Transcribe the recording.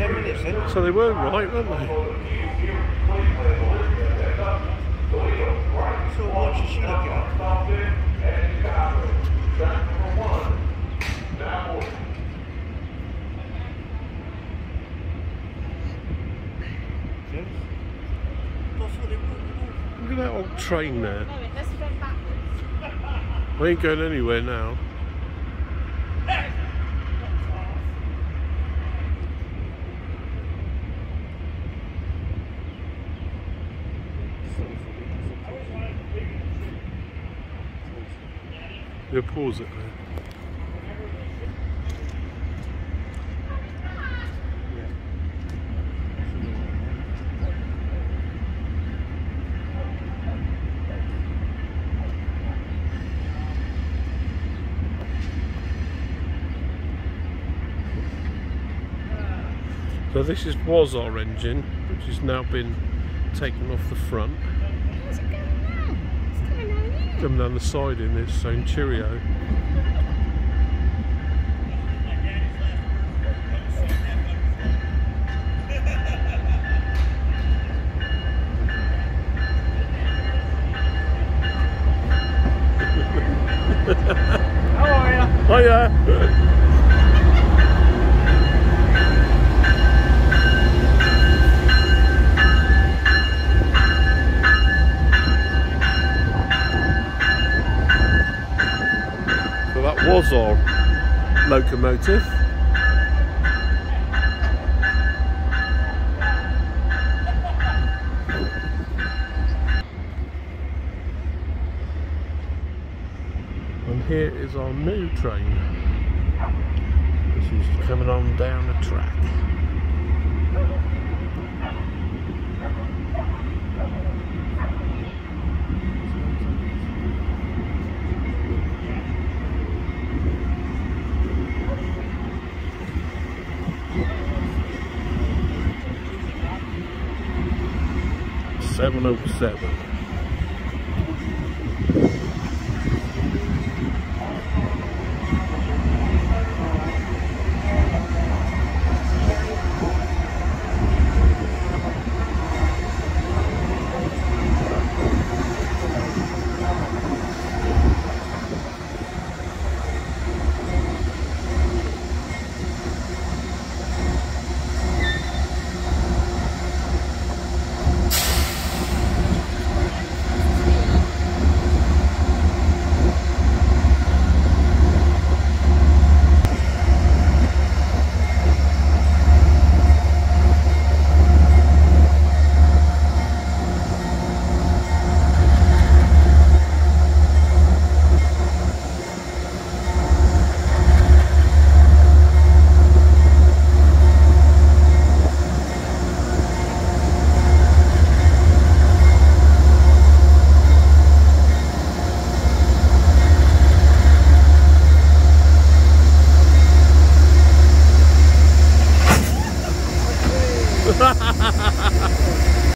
ten minutes then. So they were right, weren't they? So what should she look at? Yes. That's what they were. Look at that old train there. No, wait, let's go backwards. We ain't going anywhere now. You pause it there. So this is was our engine, which has now been taken off the front. Where's it going now? It's going over here. Come down the side in this saying cheerio. How are you? Hiya! So our locomotive. And here is our new train. This is coming on down the track. Seven oh seven.